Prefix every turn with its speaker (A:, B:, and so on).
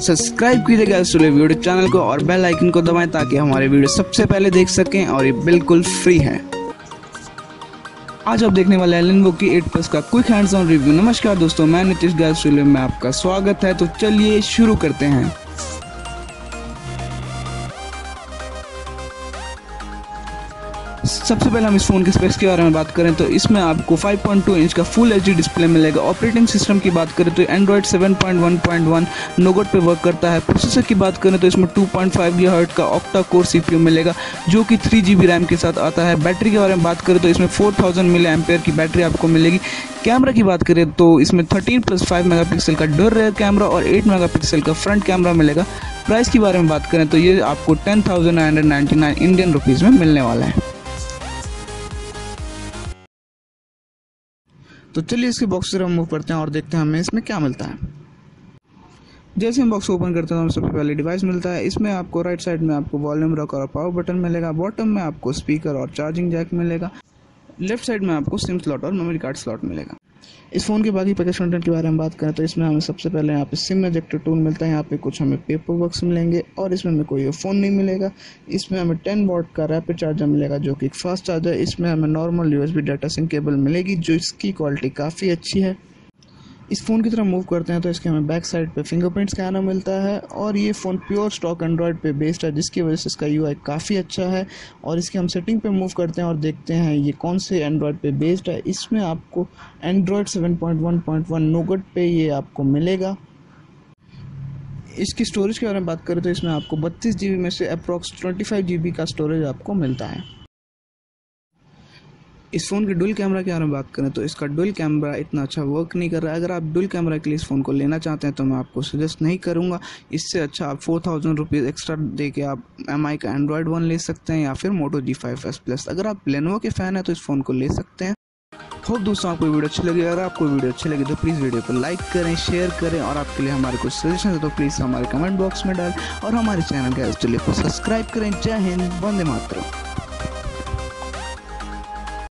A: Subscribe कीजिएगा Sule video channel को और बेल आइकन को दबाएँ ताकि हमारे वीडियो सबसे पहले देख सकें और ये बिल्कुल फ्री है। आज आप देखने वाले हैं लेनवो की 8 प्लस का क्विक हैंड्स ऑन रिव्यू नमस्कार दोस्तों, मैं नीतीश गैस में आपका स्वागत है। तो चलिए शुरू करते हैं। सबसे पहले हम इस फ़ोन के स्पेक्स के बारे में बात करें तो इसमें आपको 5.2 इंच का फुल एच डिस्प्ले मिलेगा। ऑपरेटिंग सिस्टम की बात करें तो एंड्रॉयड 7.1.1 नोगट पे वर्क करता है। प्रोसेसर की बात करें तो इसमें 2.5 पॉइंट का ऑक्टा कोर सी मिलेगा, जो कि थ्री जी रैम के साथ आता है। बैटरी के बारे में बात करें तो इसमें फोर थाउज़ेंड मिले की बैटरी आपको मिलेगी। कैमरा की बात करें तो इसमें थर्टीन प्लस फाइव मेगा का डोर रेयर कैमरा और एट मेगा का फ्रंट कैमरा मिलेगा। प्राइस के बारे में बात करें तो ये आपको ten thousand nine hundred ninety nine Indian rupees में मिलने वाला है। तो चलिए इसके बॉक्स से हम मूव करते हैं और देखते हैं हमें इसमें क्या मिलता है। जैसे हम बॉक्स ओपन करते हैं तो हमें सबसे पहले डिवाइस मिलता है। इसमें आपको राइट साइड में आपको वॉल्यूम रॉक और पावर बटन मिलेगा। बॉटम में आपको स्पीकर और चार्जिंग जैक मिलेगा। लेफ़्ट साइड में आपको सिम स्लॉट और मेमोरी कार्ड स्लॉट मिलेगा। इस फ़ोन के बाकी पैकेज कंटेंट के बारे में बात करें तो इसमें हमें सबसे पहले यहाँ पे सिम एजेक्टर टूल मिलता है, यहाँ पे कुछ हमें पेपर वर्क मिलेंगे और इसमें हमें कोई फ़ोन नहीं मिलेगा। इसमें हमें टेन वॉट का रैपिड चार्जर मिलेगा जो कि फास्ट चार्जर इसमें हमें normal USB data sync cable मिलेगी, जो इसकी क्वालिटी काफ़ी अच्छी है। इस फ़ोन की तरफ़ मूव करते हैं तो इसके हमें बैक साइड पे फिंगरप्रिंट स्कैनर मिलता है और ये फ़ोन प्योर स्टॉक एंड्रॉयड पे बेस्ड है, जिसकी वजह से इसका यूआई काफ़ी अच्छा है और इसके हम सेटिंग पे मूव करते हैं और देखते हैं ये कौन से एंड्रॉयड पे बेस्ड है। इसमें आपको एंड्रॉयड 7.1.1 नोगट पे ये आपको मिलेगा। इसकी स्टोरेज के बारे में बात करें तो इसमें आपको बत्तीस जी में से अप्रॉक्स ट्वेंटी फाइव का स्टोरेज आपको मिलता है। इस फ़ोन के डुल कैमरा के बारे में बात करें तो इसका डुल कैमरा इतना अच्छा वर्क नहीं कर रहा है। अगर आप डुल कैमरा के लिए इस फ़ोन को लेना चाहते हैं तो मैं आपको सजेस्ट नहीं करूँगा। इससे अच्छा आप फोर थाउज़ेंड रुपीज़ एक्स्ट्रा दे के आप एम आई का एंड्रॉयड वन ले सकते हैं या फिर Moto G five S plus अगर आप लेनोवो के फ़ैन हैं तो इस फ़ोन को ले सकते हैं। होप दोस्तों आपको वीडियो अच्छी लगी। अगर आपको वीडियो अच्छी लगी तो प्लीज़ वीडियो को लाइक करें शेयर करें और आपके लिए हमारे कुछ सजेशन है तो प्लीज़ हमारे कमेंट बॉक्स में डालें और हमारे चैनल के को सब्सक्राइब करें। जय हिंद, वंदे मातरम।